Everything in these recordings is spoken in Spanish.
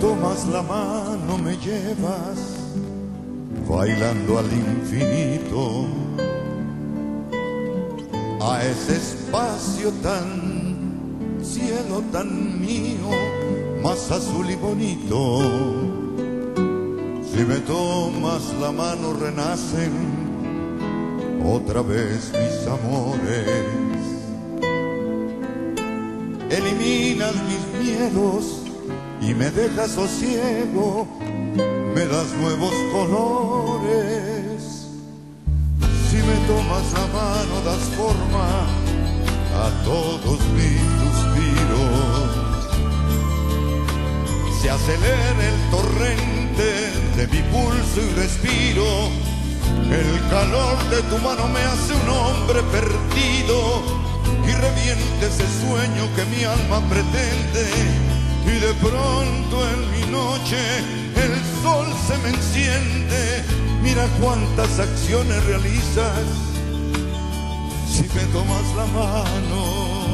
Tomas la mano me llevas bailando al infinito, a ese espacio tan cielo tan mío, más azul y bonito. Si me tomas la mano renacen otra vez mis amores. Eliminas mis miedos y me dejas sosiego, me das nuevos colores. Si me tomas la mano das forma a todos mis suspiros. Se acelera el torrente de mi pulso y respiro. El calor de tu mano me hace un hombre perdido y reviente ese sueño que mi alma pretende y de pronto en mi noche el sol se me enciende. Mira cuántas acciones realizas si me tomas la mano.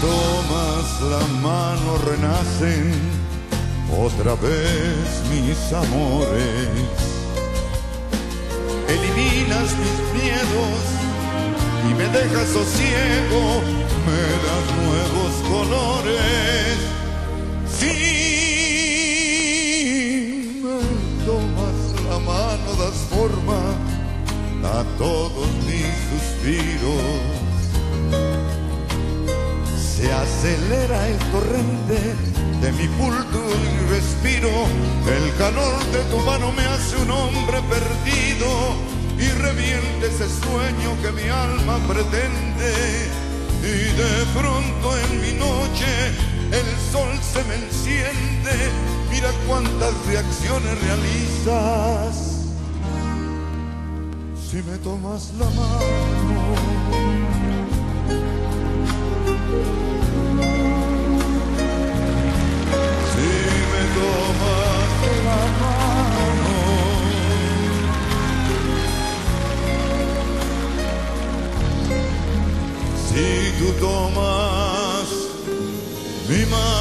Tomas la mano renacen otra vez mis amores. Eliminas mis miedos y me dejas sosiego, torrente de mi pulso y respiro. El calor de tu mano me hace un hombre perdido y reviente ese sueño que mi alma pretende. Y de pronto en mi noche el sol se me enciende. Mira cuántas reacciones realizas. Si me tomas la mano. Si tú tomas mi mano.